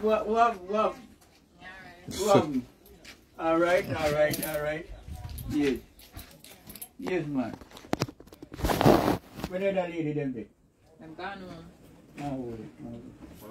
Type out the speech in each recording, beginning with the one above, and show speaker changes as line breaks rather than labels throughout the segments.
What, love. Love What? All right, all right, all right. Yes. Yes, man. Where did that lady them be?
I'm gone home.
Oh,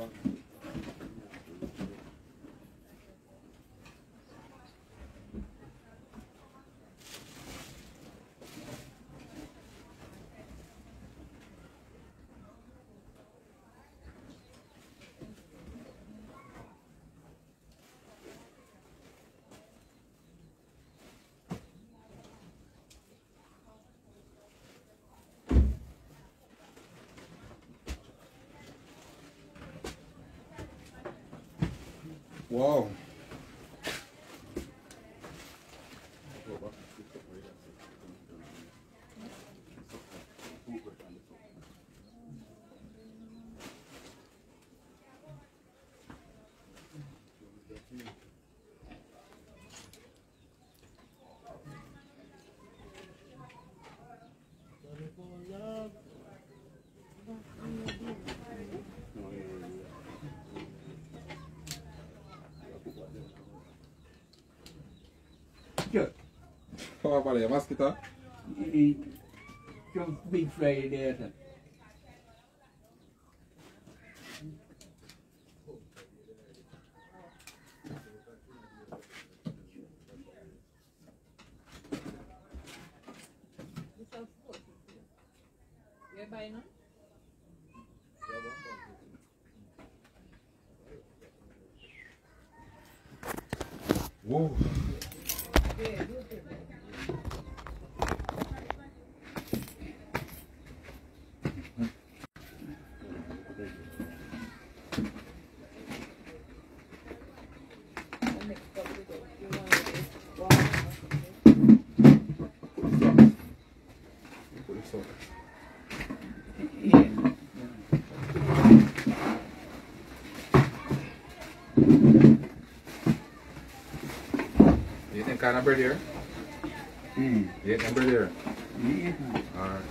oh.
Wow. How about your mosquito?
Eat some big fry there.
You
think kind of bread here?
Mm.
You eat them bread here?
Yeah.
Alright.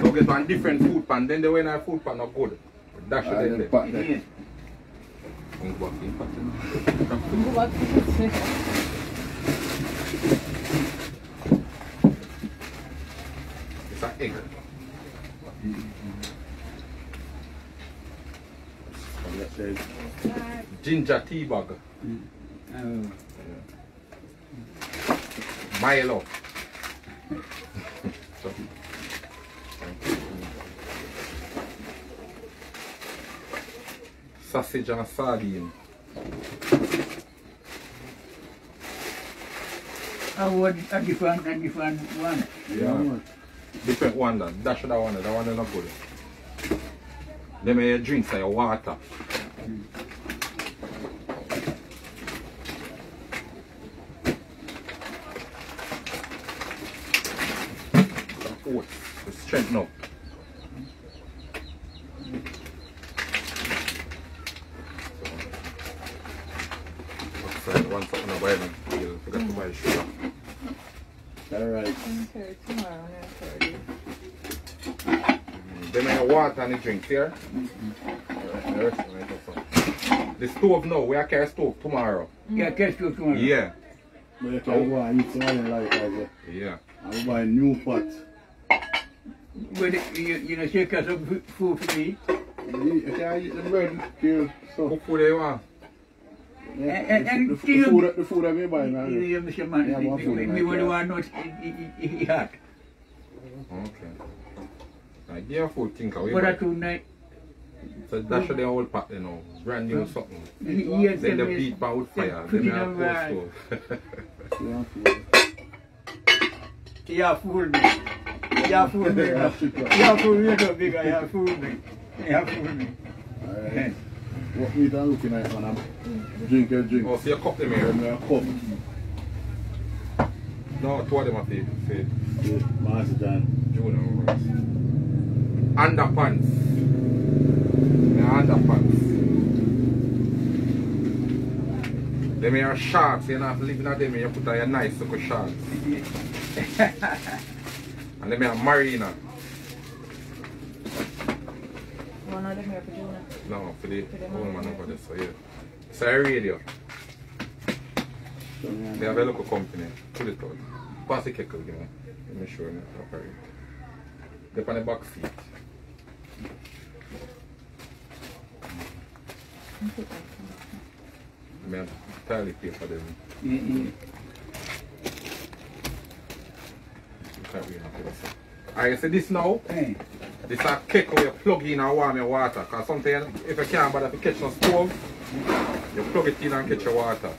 So get one different food pan, then the way our food pan not good. Dash it in there.
Yeah.
Think about it, but, It's an egg. Ginger tea bag.
Oh.
Milo. So- Sausage and sardine.
I want a different, a different one.
Yeah. Different one then. That should have one. That one is not good. Them are your drinks and your water. Oats. To strengthen up. Outside, one something to buy them. You forgot to buy sugar.
Alright.
Okay, tomorrow, 9:30.
Them are your water and the drinks here. Alright, the rest of it also. The stove now, we are carry stove tomorrow. Mm.
Yeah, catch you tomorrow.
Yeah,
But you can go and eat some other like that.
yeah.
I'll buy a new pot.
But you, you know, she got some fu- food for me.
You you can eat the bread here. So,
What food do you want?
yeah,
And- and-
the, the, the, food, the food that we buy now.
You know, Mr. Man,
Yeah, one
we,
food
we,
in
we
my
want to
car.
not he, he, he.
Okay. Like, give your food think away.
But I two night,
So that should the whole pot, you know. Brand new something.
he, he has
Then the beat pan with fire. Then
it
we
on
have
right.
cold stove.
Yeah, food.
Yeah, fool me. Yeah, fool me.
Yeah, super.
Yeah, fool me. No big, yeah, fool me. Yeah, fool me.
Alright. What meat I'm looking at, man. I'm drink your drink.
oh, so you cup them
Then
here?
we have cup.
No, two of them are the say
Yeah, Master John.
junior ones. Underpants. Yeah, underpants. Them are sharks, you don't have to live in them, you put on your nice little sharks. And them are marina.
One of them here for Juna.
No, for the
For the
woman
man.
over there, so yeah. It's a radio. They have a local company. Put it out. Pass the kettle, you know. Let me show you how to operate. They're on the back seat. I mean, toilet paper them. Mm-hmm.
Yeah, yeah.
You can't really have this. Alright, so this now,
Hey.
this a cake where you plug in and warm your water. Because sometimes if you can't bother to catch no stove, you plug it in and catch your water.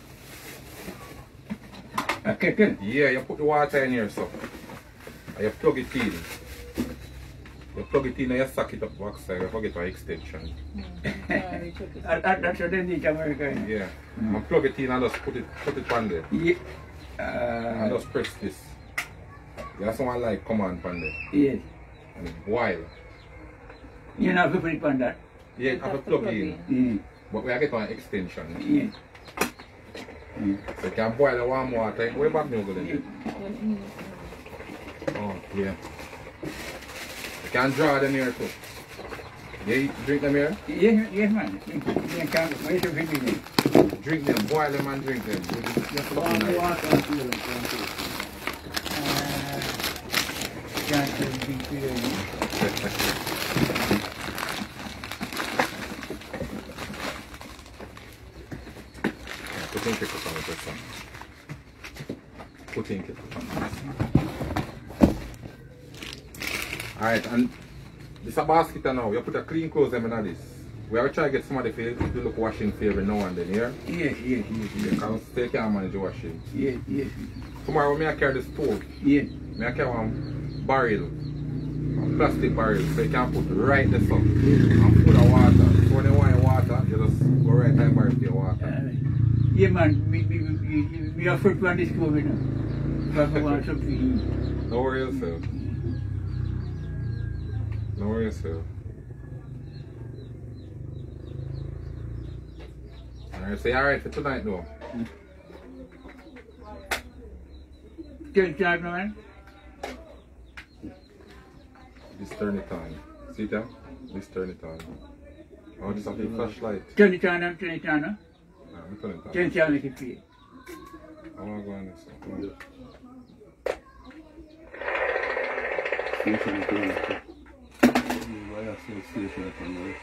A kettle.
Yeah, you put the water in here, so. And you plug it in. You plug it in and you suck it up backside. You forget an extension.
Sorry, took it.
That- that- That's what they need America.
Yeah. And plug it in and just put it put it on there.
Yeah.
And
Uh,
just press this. There's someone like command on there.
yes.
And it boil.
You know, put it on that.
Yeah, you have to plug in.
Yeah.
But we are getting an extension.
Yeah.
So you can boil the warm water. Where back now go then?
Mm.
Oh, yeah. You can draw them here too. Yeah, you drink them here?
Yes, yes, man. You can't wait to finish it.
Drink them, boil them and drink them. You just- you have to
Warm the
nice.
water
can't be clear.
Put in ketchup on it, that's all. Put in ketchup on it. Alright, and this a basket now. You put a clean clothes them in this. We have to try to get somebody for to look washing every now and then, here.
Yes, yes, yes.
Because they can't manage washing.
Yes, yes,
Tomorrow, me I carry the stove.
yes.
Me I carry one barrel. Plastic barrel. So you can put right this up. And full of water. So when you want water, you just go right time barrel for your water.
Uh, yeah, man. Me, me, me, me, are first one this COVID now. But I want something to.
No worry yourself. No worry yourself. Alright, say alright for tonight though.
Tell John, man.
This turn it on. See that? This turn it on. Oh, this is a flashlight.
Turn it on, turn it on. huh?
Nah, me turn it on.
Turn it on, make it clear.
I wanna go on this one. Come on.
Station is going to- Why I say station is on there?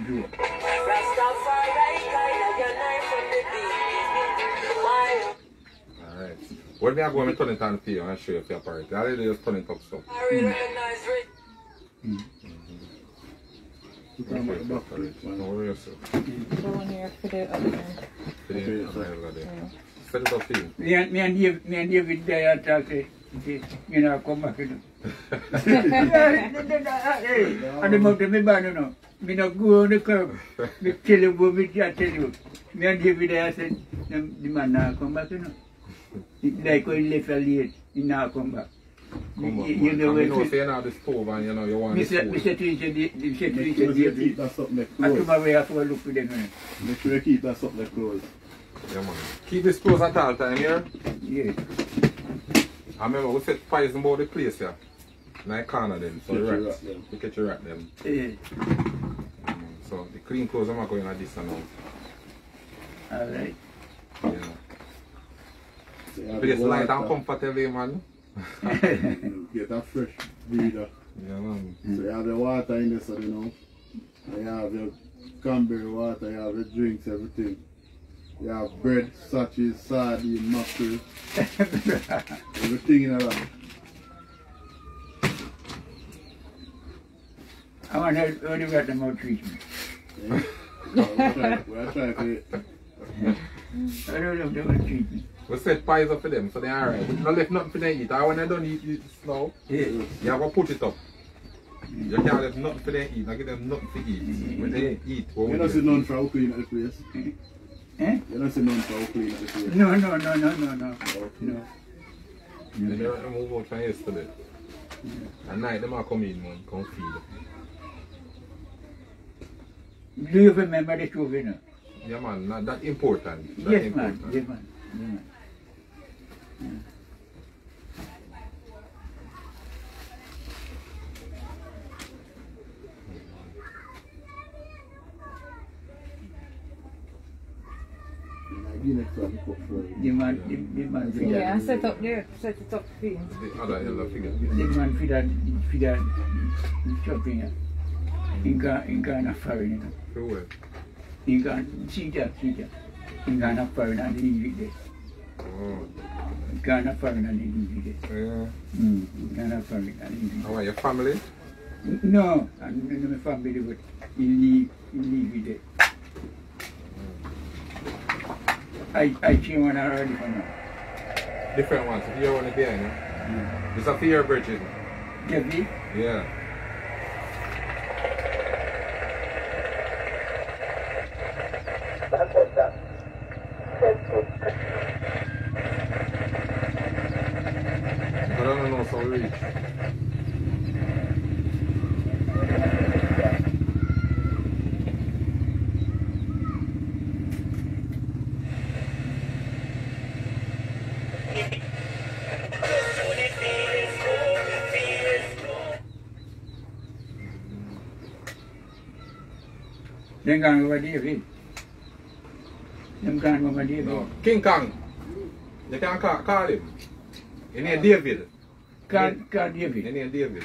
You can do it.
Alright. Where me I go when I turn it on for you and show you for your party? I really just turn it up so.
Put mm-hmm. on the back plate,
No
man.
worry yourself.
Go in here for the other one.
Put it in
Okay,
over there.
Yeah.
Set it up for you.
Me and, me and Dave, me and David there talk, say, say, you know, come back, you know. hey, and the mountain, me ban, you know. Me not go on the curb. Me tell you what me tell you. Me and David there said, the, the man now come back, you know. It like when he left a late, he now come back.
Come
You, you know,
And
when
you know,
me
say you know the stove and you know you want the
said, me
stove.
said to him, say, the- said to
Make
him,
sure you
David,
keep that something
I
close.
tomorrow I have to look for them, you know.
Make sure you keep that something close.
Yeah, man. Keep this close at all time here.
Yeah.
I remember we set fires about the place here. In the corner then. So
Catch
the
your
rats.
rat them.
We catch your rat them.
Yeah.
So the clean clothes I'm going at this and now.
All right.
Yeah.
So you have
Place
the
light and comfortable man.
Get a fresh breather.
Yeah man.
So you have the water in there, so you know. And you have your cranberry water, you have your drinks, everything. You have bread, sachets, sardine, mackerel, everything in around.
I want to know when you got the maltreatment.
Yeah? We're trying, we're trying to
I don't know the maltreatment.
We set pies up for them so they're alright. We not left nothing for them to eat. And when they don't eat it now,
Yeah.
you have to put it up. You can't leave nothing for them to eat. Not give them nothing to eat. When they eat, what
You
we
don't see
do?
none for how clean at the place.
Eh?
You don't see none for how clean at the place.
No, no, no, no, no, no.
Okay.
No.
They never remove out from yesterday. At night, them a come in, man, come feed.
Do you remember the truth, you?
Yeah, man, not that important. That
Yes, man.
important.
Yes, man. Yes, man.
I give next one cook for you.
The man, the, the man feed
Yeah,
that.
set up there, set it up for you.
The other elder figure.
The man feed that, feed that shopping. In Ghana, in Ghana foreign, you know.
Feel well.
In Ghana, see that, see that. In Ghana foreign and they leave it there.
Oh,
Ghana foreign and they leave it there.
yeah.
Mm, Ghana foreign and they leave it
How are your family?
No, and in my family, but he leave, he leave it there. I, I came on already for now.
Different ones. If you're one of behind, yeah?
Yeah.
It's a fear bridges.
Debbie,
Yeah.
Then gone over David. Them gone over David.
No. King Kong. You can call, call him. His name David.
God, God
His
David.
name David.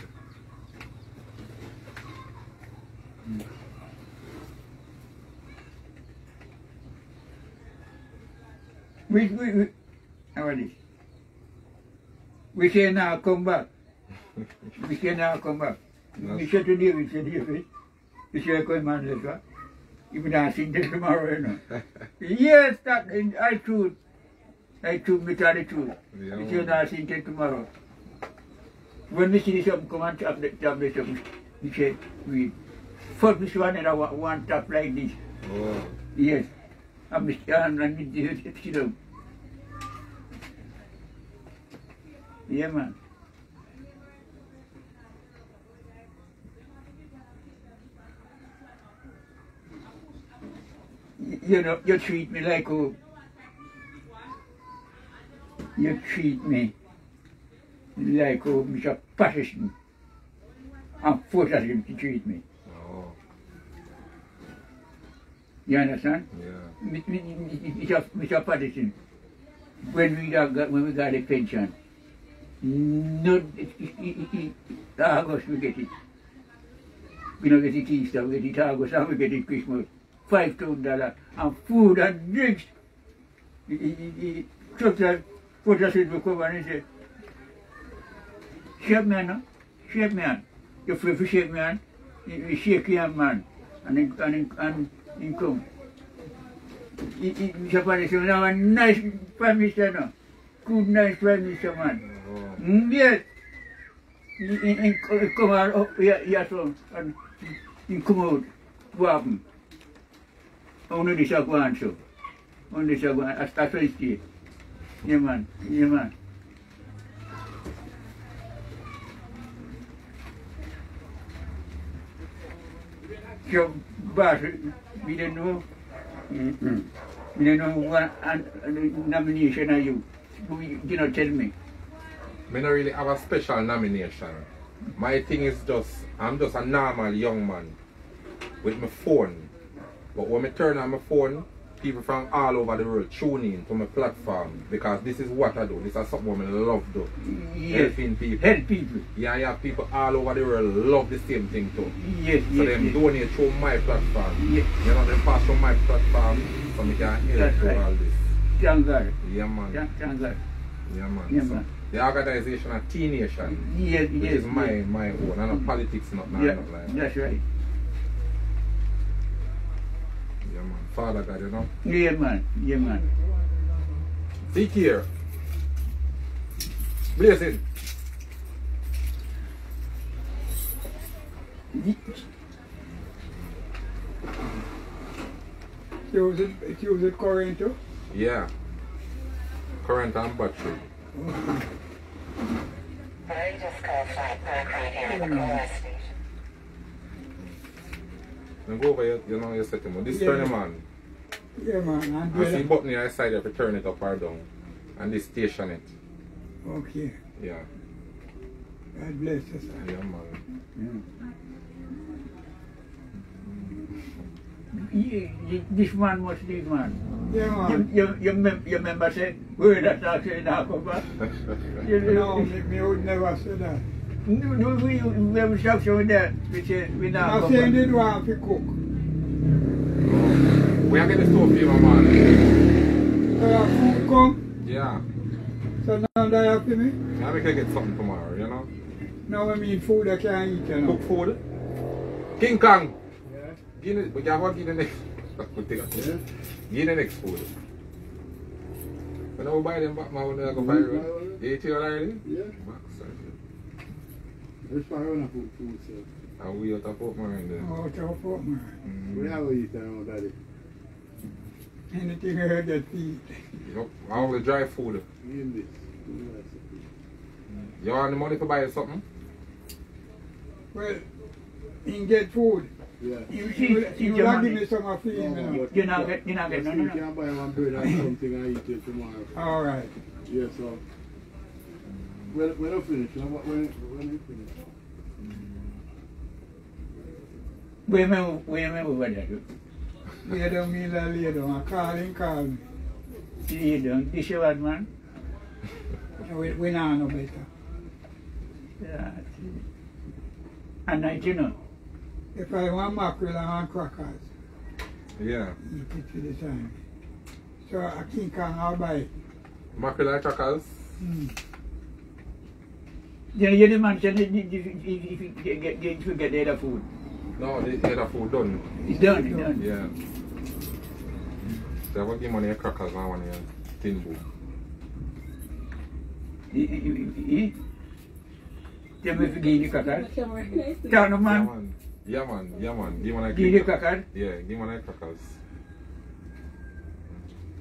We, we, we, how are this? We say now come back. We say now come back. We say to David, say David, you say come man later. If not sing this tomorrow, you know. yes, that, I truth. I truth, me tell the truth.
Yeah, man.
not sing till tomorrow. When we see something come and tap the, tap the something, we say, we, first this one and I want one tap like this.
Oh.
Yes. I'm I'm I'm you. Yeah man. Y- You know, you treat me like who? You treat me like who Mr. Patterson. I'm forced him to treat me.
Oh.
You understand?
Yeah.
Mr. Mr. Patterson, when we got, when we got a pension, no, August we get it. We don't get it Easter, we get it August, and we get it Christmas. Five thousand dollars and food and drinks. He, he, he, he took that, put us in the cover and he said, Shake no? Shake me hand. You feel for shake me hand, you, you shake your man. And then, and then, and then come. He, he. Patterson, now a nice Prime Minister, no? Good, nice Prime Minister, man.
Oh.
Mm, yes. In, in, in, come out, oh, yeah, yeah, so, and in come out, what happened? Only this a go on, so. Only this a go on, as that's what it is. Yeah, man, yeah, man. So, but we don't know, mm-mm. we don't know what an, an nomination are you. You know, tell me.
Me not really have a special nomination. My thing is just, I'm just a normal young man with my phone. But when I turn on my phone, people from all over the world tune in to my platform because this is what I do. This is something I love do.
Yes.
Helping people.
Help people.
Yeah, yeah, people all over the world love the same thing too.
Yes,
So
yes,
them
yes.
donate through my platform.
Yes.
You know, them pass through my platform so me can help
That's
through
right.
all this.
Thank God.
Yeah, man.
Thank, thank God.
Yeah, man.
Yeah,
so,
man.
The organization of T Nation,
Yes,
which
yes.
is my
yes.
my own. I know mm. politics not nothing
Yeah,
not like that.
that's right.
Yeah, man. Father God, you know.
Yeah, man. Yeah, man.
Take care. Blazing.
Use it, it use it current too?
Yeah. Current and battery.
Very discussed.
Then go over here, you know, you set him on. This
Yeah.
turn him on.
Yeah, man. And
And see
that.
button here side, you have to turn it up or down. And this station it.
Okay.
Yeah.
God bless us.
Yeah, man.
You- you- This man must leave, man.
Yeah,
You,
man.
you, you, mem- you remember say, where that talk say now come back? You
No,
know,
me, me would never say that.
No, we, have instruction with that. We say, we now
I
come
say
back.
did want to cook.
we are getting stove here, man.
So your food come,
Yeah.
so now that you for me.
Now we can get something tomorrow, you know?
Now I mean food I can't eat, you know.
Cook food. King Kong.
Yeah.
Give it, we can what give the next. Give the next food. When I buy them back, man, when I go buy it. You eat it already?
Yeah.
Back, sir.
There's fire on a food, food, sir.
And we out of pork man there.
Oh, tough up, man.
We have to eat around daddy.
Anything I heard that feed.
Yup, all the dry food.
Give him this. Give him that.
You want the money to buy something?
Well, he get food.
Yeah.
You
He
see,
will,
see
he not give me some of feed, you oh, know.
You not get, you not get, no, no,
You
no.
can buy one bread and something and eat it tomorrow.
All right.
Yes, sir. When, when I finish, when, when, when you finish.
We remember, we remember what that do.
Lay down me, la lay down. I call him, call me.
You don't, this is what, man?
We, we not know better.
Yeah. And night, you know.
If I want mackerel, I want crackers.
Yeah.
Eat it for the time. So I Kong, I'll buy it.
Mackerel and crackers.
Mm.
You know, you the man said if, if, if, if you get, get, get, if you get the other food.
No, the the other food done.
It's done, it's done.
Yeah. So I will give money a crackers and one here. Tin bowl.
Eh? Tell me if you give the crackers.
Camera.
Tell no
Yeah
man,
man. Yeah man. Yeah man. Give money
give the crackers.
Yeah, give money crackers.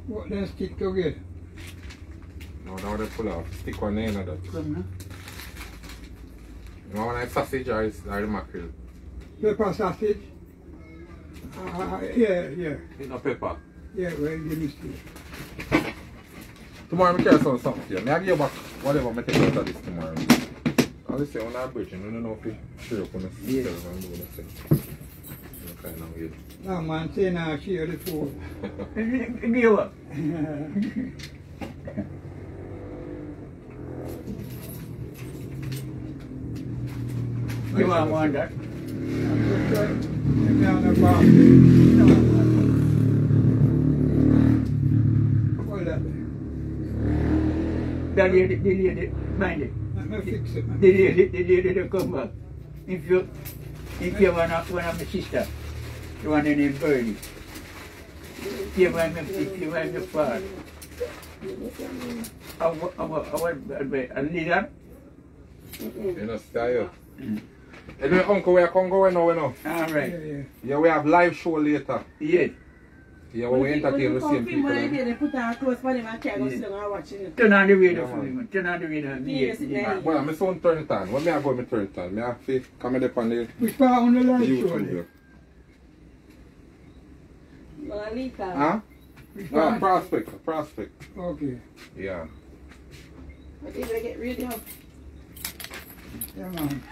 What then stick together?
No, now they pull off. Stick one in of that.
Come now.
You want one sausage or, is, or the mackerel?
Pepper sausage? Uh, yeah, yeah.
Need no pepper.
Yeah, well, give me still.
Tomorrow I carry some something here. May I give you back whatever I take out of this tomorrow. I'll just say on our bridge, you don't know if you sure up on the
Yeah.
yeah. and do the thing. Okay, now weird.
No man, say now share the food.
Give up. You want one that?
Give me on the bar.
No.
Hold that there.
That lady, the lady, mind it.
Let me fix it, man.
The the lady that come back. If you, if you want one of my sister, the one Bernie. If you want me, if you want me father. Our, our, our, a leader,
You know, stay up. Anyway, uncle, where come go now, you know?
all
Yeah, yeah.
Yeah, we have live show later.
Yes.
Yeah, we entertain the same people.
When I
then.
Eh? they put our clothes for them and carry us down and watching it.
Turn on the radio
Yeah,
for
man.
me. Turn on the radio.
Yes,
Yes,
yeah.
Well, my son turn it on. When me I go, me turn it on. Me have to come up on the
Which part on the
the
live show?
YouTube.
there?
here.
Lolita.
Huh?
Which uh,
prospect. Prospect.
Okay.
Yeah.
But if I get rid of
Yeah, man.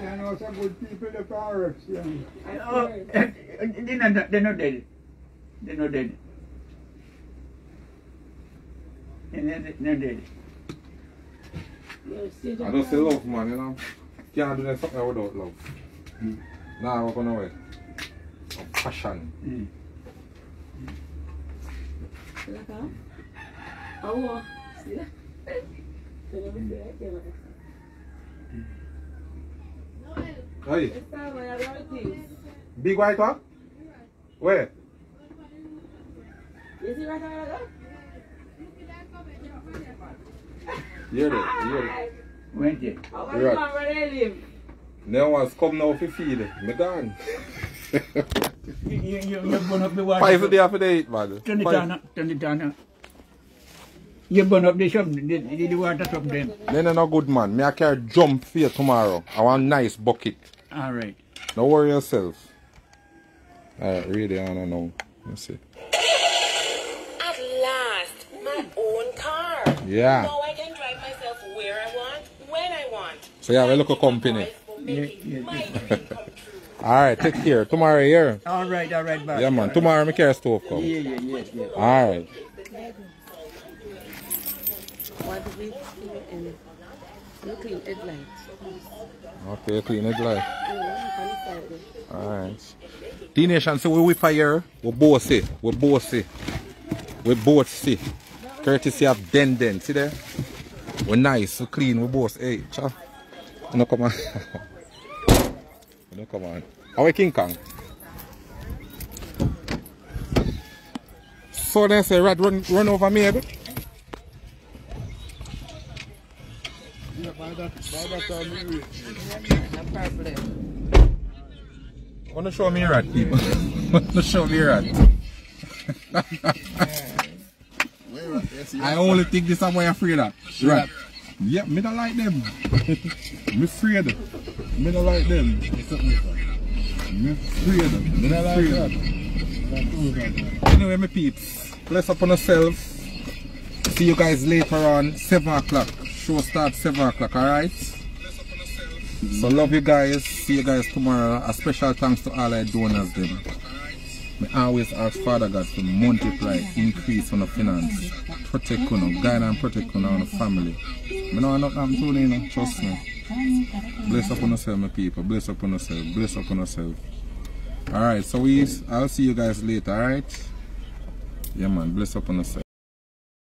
You know some good people in Paris, yeah.
Oh, they're not, they're not dead. They're not dead. They're not, not dead.
I don't say love, man, you know. Can't do something without love.
Mm.
Nah, we're gonna wait. Of passion.
Mm.
Like how? Oh, see that? So let me see that camera.
Hey,
It's time when I got things.
big white one? Where?
You see right now?
Here it, here it.
Went it.
How
Right.
much man where they live?
No one's come now for feed. Me gone.
You, you, you, you burn up the water.
Five a day after they eat, man.
Turn it
Five.
on, turn it on. You burn up the shop, the, the, the water shop them.
Then no good man. Me I carry jump for you tomorrow. I want nice bucket.
All right.
Don't worry yourself. Alright, really I don't know. Let's see.
At last, my own car.
Yeah.
Now I can drive myself where I want, when I want.
So you have a local company.
Yeah, yeah, yeah.
dream come true.
Alright, take care. Tomorrow here.
All right, all right, boss.
Yeah man. Tomorrow me carry stove
Yeah,
come.
yeah, yeah, yeah.
Alright.
What did we do in you clean headlights?
Okay, clean it like.
Yeah, on the side.
Alright. D Nation, so we whip a here. We both see. We both see. We both see. Courtesy of Den Den. See there? We nice, we clean, we both. Hey, cha. No come on. no come on. How are King Kong? So they say rat run run over me eh, a bit.
Yeah, by that, by that time, we reach.
No problem.
Wanna show me rat people? Wanna show me rat?
At?
I only think this is why I'm afraid of. Rat. Yep, me don't like them. me afraid.
Me don't like them. Me afraid. Me don't like that.
Anyway, my peeps, bless up on yourself. See you guys later on, 7 o'clock. Show starts 7 o'clock, alright? So love you guys. See you guys tomorrow. A special thanks to all our donors them. Me always ask Father God to multiply, increase on the finance, protect you, guide and protect you and the family. Me know happen to you, know, trust me. Bless up on yourself, my people. Bless up on yourself. Bless up on yourself. Alright, so we I'll see you guys later, alright? Yeah man, bless up on yourself.